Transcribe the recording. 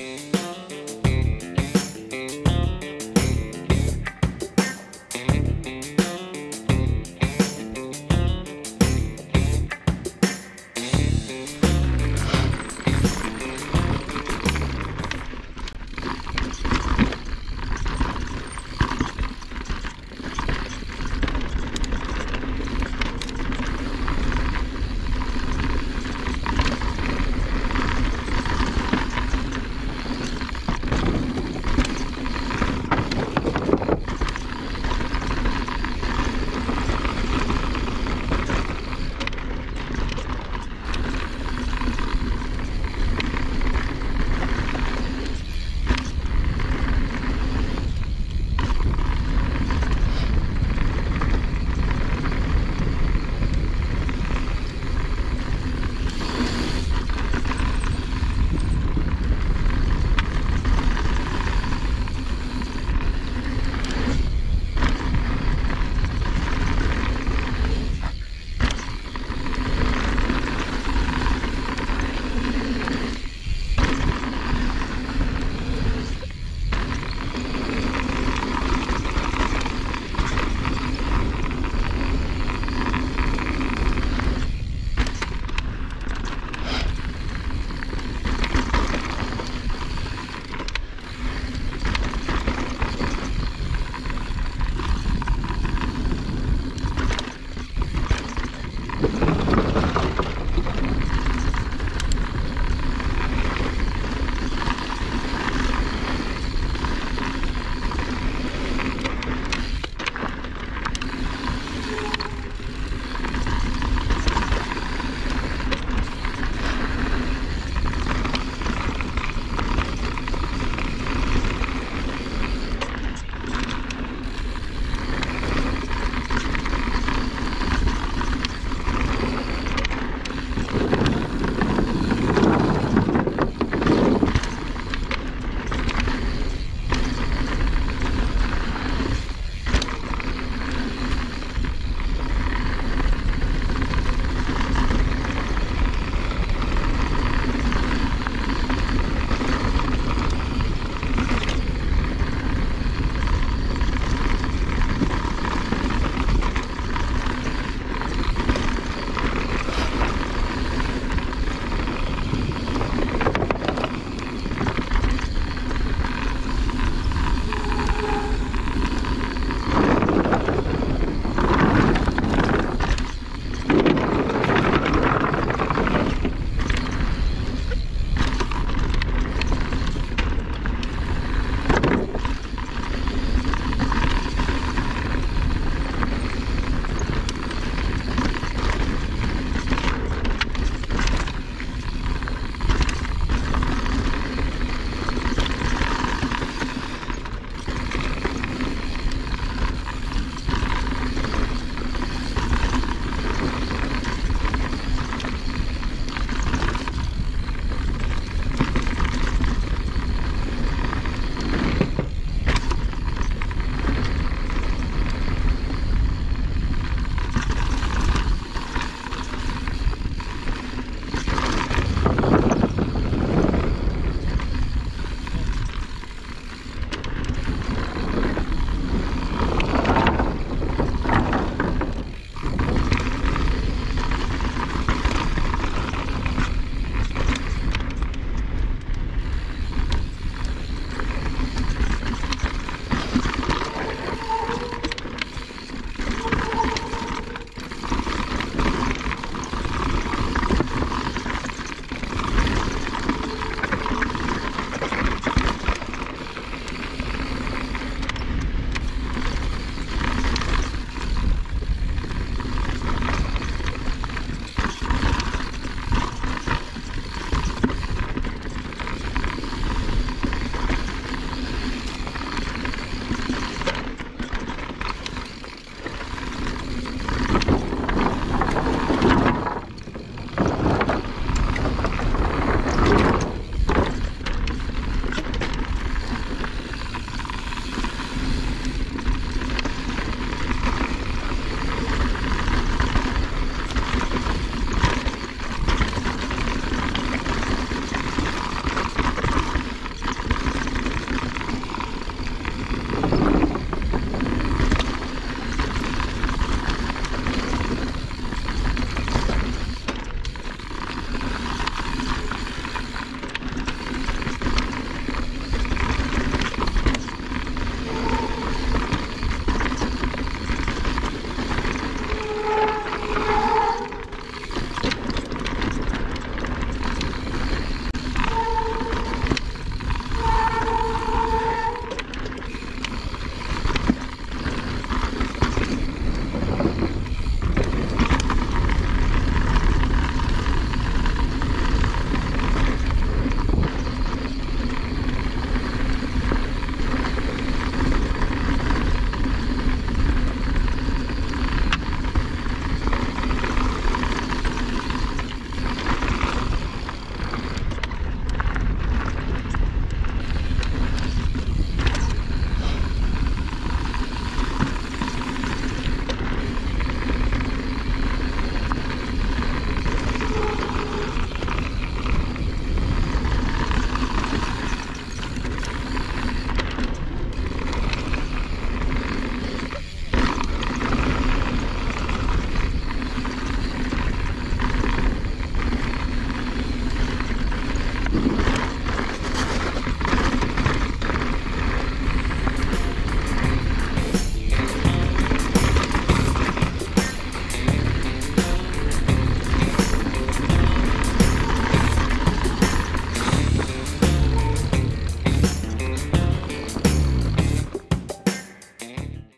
Música